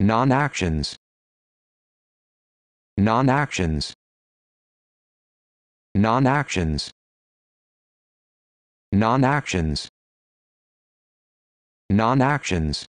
non-actions. Non-actions. Non-actions. Non-actions. Non-actions.